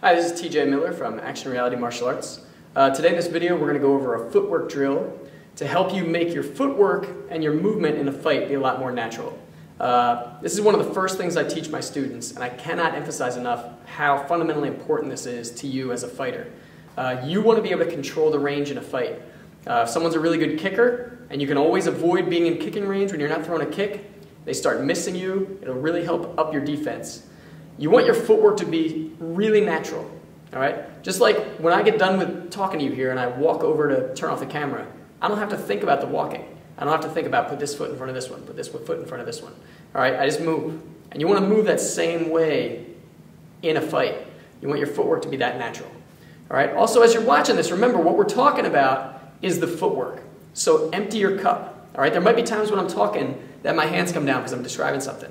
Hi, this is TJ Miller from Action Reality Martial Arts. Uh, today in this video we're going to go over a footwork drill to help you make your footwork and your movement in a fight be a lot more natural. Uh, this is one of the first things I teach my students and I cannot emphasize enough how fundamentally important this is to you as a fighter. Uh, you want to be able to control the range in a fight. Uh, if someone's a really good kicker and you can always avoid being in kicking range when you're not throwing a kick, they start missing you, it'll really help up your defense. You want your footwork to be really natural, all right? Just like when I get done with talking to you here and I walk over to turn off the camera, I don't have to think about the walking. I don't have to think about put this foot in front of this one, put this foot in front of this one. All right, I just move. And you want to move that same way in a fight. You want your footwork to be that natural. All right, also as you're watching this, remember what we're talking about is the footwork. So empty your cup. All right, there might be times when I'm talking that my hands come down because I'm describing something.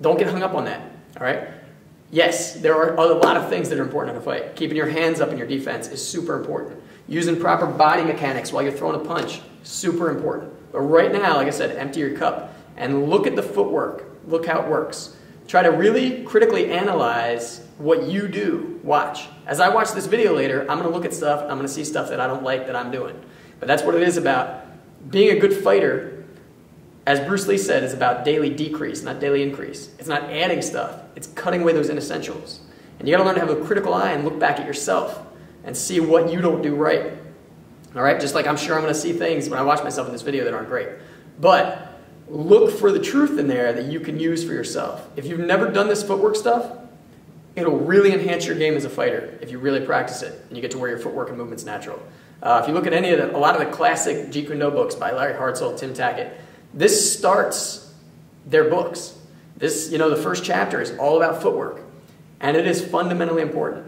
Don't get hung up on that. All right, Yes, there are a lot of things that are important in a fight. Keeping your hands up in your defense is super important. Using proper body mechanics while you're throwing a punch, super important. But right now, like I said, empty your cup and look at the footwork. Look how it works. Try to really critically analyze what you do. Watch. As I watch this video later, I'm going to look at stuff, I'm going to see stuff that I don't like that I'm doing. But that's what it is about. Being a good fighter as Bruce Lee said, is about daily decrease, not daily increase. It's not adding stuff, it's cutting away those inessentials. And you gotta learn to have a critical eye and look back at yourself and see what you don't do right. All right, just like I'm sure I'm gonna see things when I watch myself in this video that aren't great. But look for the truth in there that you can use for yourself. If you've never done this footwork stuff, it'll really enhance your game as a fighter if you really practice it and you get to where your footwork and movement's natural. Uh, if you look at any of the, a lot of the classic Jeet Kune Do books by Larry Hartsell, Tim Tackett, this starts their books. This, you know, the first chapter is all about footwork, and it is fundamentally important.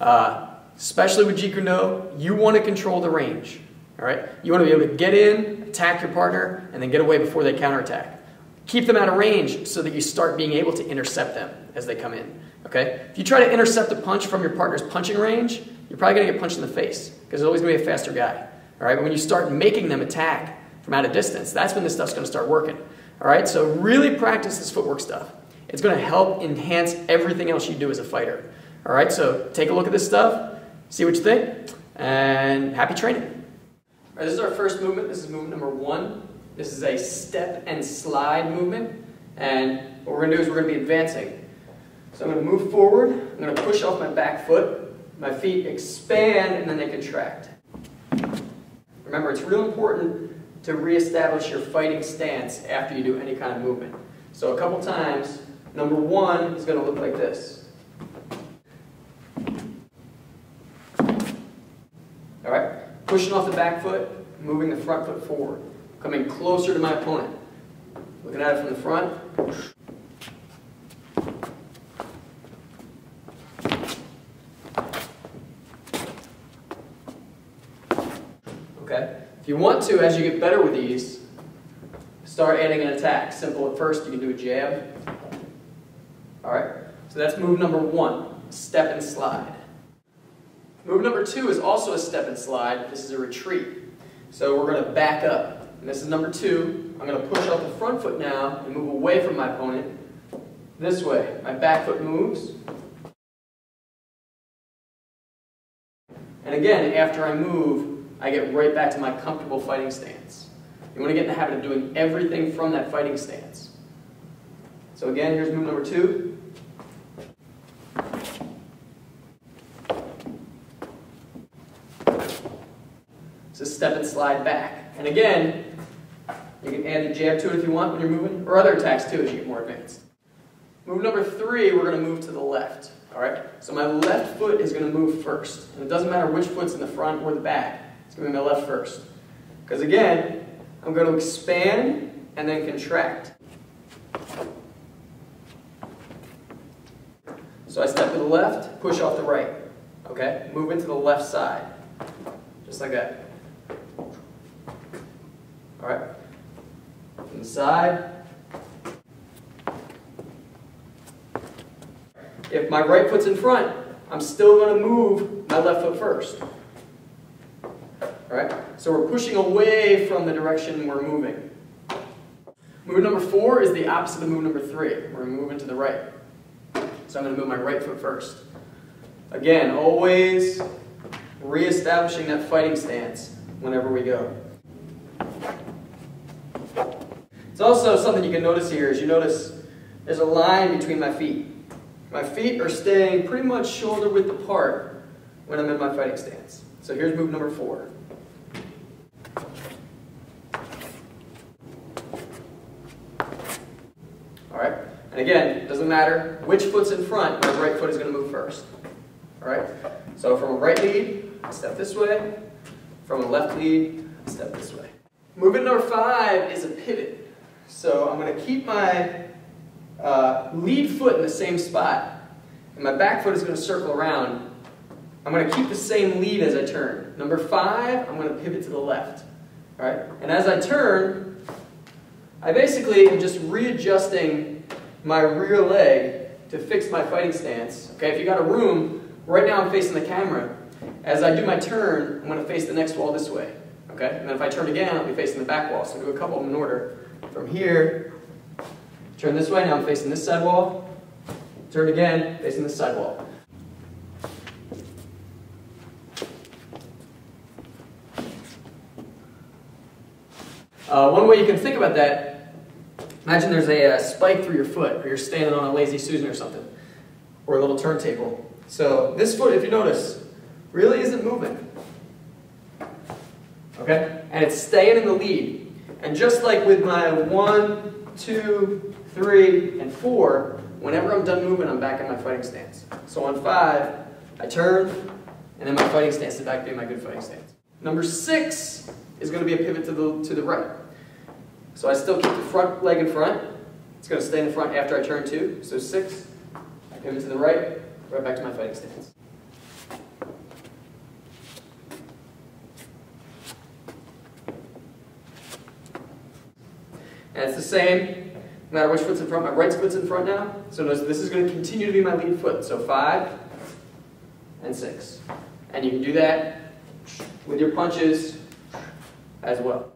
Uh, especially with Jeet Kune you want to control the range. All right, you want to be able to get in, attack your partner, and then get away before they counterattack. Keep them out of range so that you start being able to intercept them as they come in. Okay, if you try to intercept a punch from your partner's punching range, you're probably going to get punched in the face because there's always going to be a faster guy. All right, but when you start making them attack from out of distance. That's when this stuff's going to start working. All right, so really practice this footwork stuff. It's going to help enhance everything else you do as a fighter. All right, so take a look at this stuff, see what you think, and happy training. All right, this is our first movement. This is movement number one. This is a step and slide movement. And what we're going to do is we're going to be advancing. So I'm going to move forward. I'm going to push off my back foot. My feet expand and then they contract. Remember, it's real important to reestablish your fighting stance after you do any kind of movement. So a couple times, number one is going to look like this. All right, pushing off the back foot, moving the front foot forward, coming closer to my opponent. Looking at it from the front. Okay? If you want to, as you get better with these, start adding an attack. Simple at first, you can do a jab. All right, so that's move number one, step and slide. Move number two is also a step and slide. This is a retreat. So we're going to back up. And this is number two. I'm going to push off the front foot now and move away from my opponent. This way. My back foot moves. And again, after I move, I get right back to my comfortable fighting stance. You want to get in the habit of doing everything from that fighting stance. So again, here's move number two. So step and slide back. And again, you can add the jab to it if you want when you're moving, or other attacks too as you get more advanced. Move number three, we're going to move to the left. All right? So my left foot is going to move first. And it doesn't matter which foot's in the front or the back. It's going to be my left first. Because again, I'm going to expand and then contract. So I step to the left, push off the right. Okay? Move into the left side. Just like that. Alright? Inside. If my right foot's in front, I'm still going to move my left foot first. So we're pushing away from the direction we're moving. Move number four is the opposite of move number three. We're moving to the right. So I'm going to move my right foot first. Again, always reestablishing that fighting stance whenever we go. It's also something you can notice here is you notice there's a line between my feet. My feet are staying pretty much shoulder width apart when I'm in my fighting stance. So here's move number four. All right, and again, it doesn't matter which foot's in front, my right foot is going to move first. All right, so from a right lead, I step this way. From a left lead, I step this way. Movement number five is a pivot. So I'm going to keep my uh, lead foot in the same spot, and my back foot is going to circle around. I'm going to keep the same lead as I turn. Number five, I'm going to pivot to the left. All right, and as I turn, I basically am just readjusting my rear leg to fix my fighting stance. Okay, if you got a room, right now I'm facing the camera. As I do my turn, I'm going to face the next wall this way. Okay, and then if I turn again, I'll be facing the back wall. So I'll do a couple of them in order. From here, turn this way, now I'm facing this side wall. Turn again, facing this side wall. Uh, one way you can think about that Imagine there's a, a, spike through your foot, or you're standing on a lazy Susan or something, or a little turntable. So this foot, if you notice, really isn't moving. Okay? And it's staying in the lead. And just like with my one, two, three, and four, whenever I'm done moving, I'm back in my fighting stance. So on five, I turn, and then my fighting stance is back to my good fighting stance. Number six is going to be a pivot to the, to the right. So I still keep the front leg in front. It's going to stay in the front after I turn two. So six, I pivot to the right, right back to my fighting stance. And it's the same, no matter which foot's in front. My right foot's in front now. So this is going to continue to be my lead foot. So five and six. And you can do that with your punches as well.